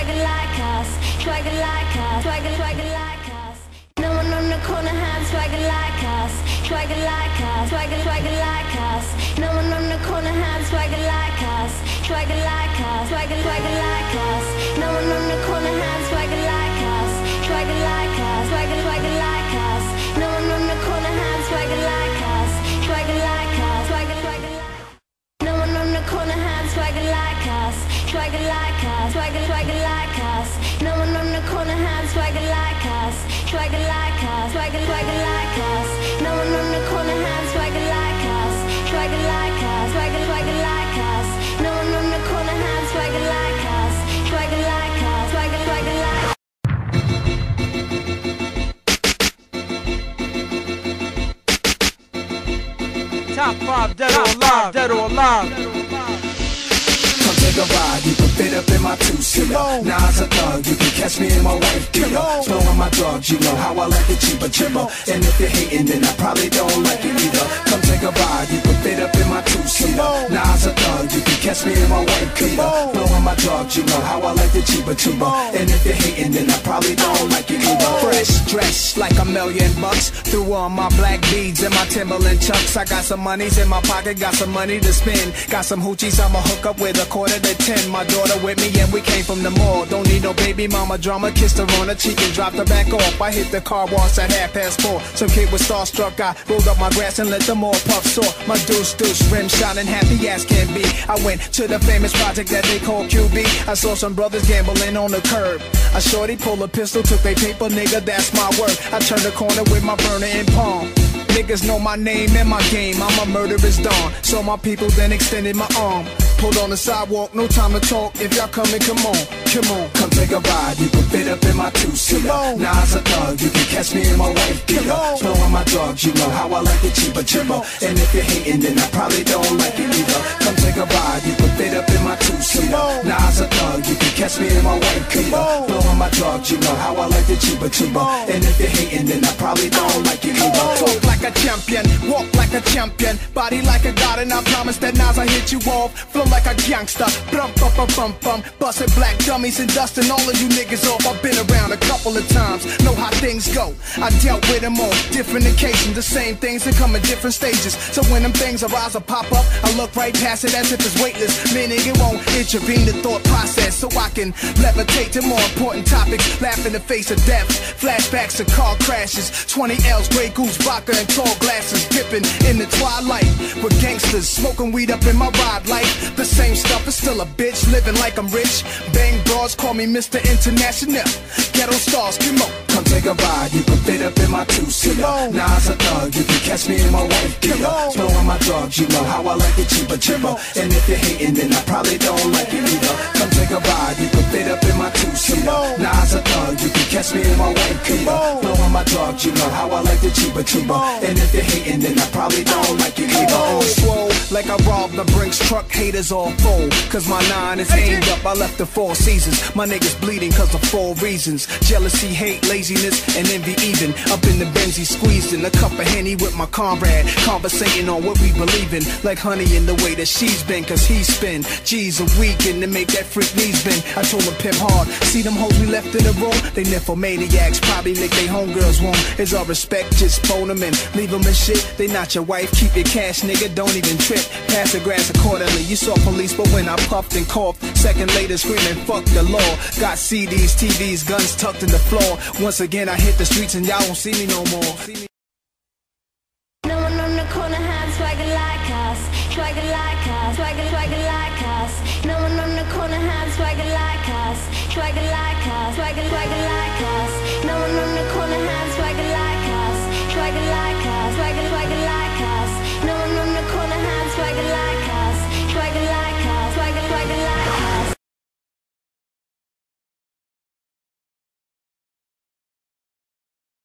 swagger like us, swagger like us, swagger, swagger like us. No one on the corner has swagger like us, swagger like us, swagger, swagger like us. No one on the corner has swagger like us, swagger like us, swagger, swagger like us. Swagger like us, swagger, swagger like us. No one on the corner has swagger like us, swagger like us, swagger, swagger like us. No one on the corner has swagger like us, swagger like us, swagger, swagger like Top five dead or alive, dead or alive. Come take a ride, my two-seater Nas a thug, you can catch me in my wife beater Blowing my drugs, you know how I like it cheaper, cheaper And if you're hating, then I Drugs, you know how I like it cheaper, cheaper And if you're hating, then I probably don't like it either Fresh dressed like a million bucks. Threw on my black beads and my Timberland chucks. I got some monies in my pocket, got some money to spend. Got some hoochies I'ma hook up with a quarter to ten. My daughter with me and we came from the mall. Don't need no baby mama drama. Kissed her on the cheek and dropped her back off. I hit the car wash at half past four. Some kid was starstruck. I rolled up my grass and let them all puff saw. My deuce deuce rim shining happy ass can be. I went to the famous project that they call I saw some brothers gambling on the curb. A shorty pulled a pistol, took they paper, nigga, that's my word. I turned the corner with my burner in palm. Niggas know my name and my game, I'm a murderous dawn. So my people then extended my arm. Pulled on the sidewalk, no time to talk. If y'all coming, come on, come on. Come take a ride, you can fit up in my two-seater. Nas a thug, you can catch me in my white beater Blowing my drugs, you know how I like it cheaper, cheaper. And if you're hating, then I probably don't like it either. Come take a ride, you can fit up in my two-seater. Nas a thug, you can catch me in my white beater Blowing my drugs, you know how I like it cheaper, cheaper. And if you're hating, then I probably don't like it either. Talk like a champion, walk like a champion, body like a god, and I promise that Nas I hit you off. Flow like a gangster, brum bum bum bum bum, busting black dummies and dusting all of you niggas off. I've been around a couple of times, know how things go. I dealt with them on different occasions, the same things that come in different stages. So when them things arise or pop up, I look right past it as if it's weightless, meaning it won't intervene the thought process, so I can levitate to more important topics. Laugh in the face of death, flashbacks of car crashes, 20 L's, Grey Goose vodka and tall glasses, dipping in the twilight with gangsters smoking weed up in my ride life. The same stuff is still a bitch, living like I'm rich. Bang bras, call me Mr. International. Ghetto stars, come on. Come take a ride, you can fit up in my two-seater. Nas a thug, you can catch me in my white beater Blowing my drugs, you know how I like it cheaper, cheaper And if you're hating, then I probably don't like it either. Come take a ride, you can fit up in my two-seater. Nas a thug, you can catch me in my white beater Blowing my drugs, you know how I like it cheaper, cheaper And if you're hating, then I probably don't like it either. swole like I robbed the Brinks truck haters all fold. Cause my nine is aimed up I left the four seasons my niggas bleeding cause of four reasons. Jealousy hate laziness and envy even. Up in the Benzie squeezing a cup of Henny with my comrade. Conversating on what we believe in. Like honey in the way that she's been cause he spend. G's a weekend to make that freak knees bend. I told him pimp hard. See them hoes we left in the room? They nymphomaniacs. Probably lick they homegirls won't. Is our respect just phone them and leave them and shit. They not your wife. Keep your cash nigga. Don't even trip. Pass the grass accordingly. You saw police but when I puffed and coughed second later screaming fuck the law. Got CDs TVs guns tucked in the floor. Once again I hit the streets and y'all won't see me no more. No one on the corner has swagger like us, swagger like us, swagger, like us. No one on the corner has swagger like us, swagger like us, swagger like us.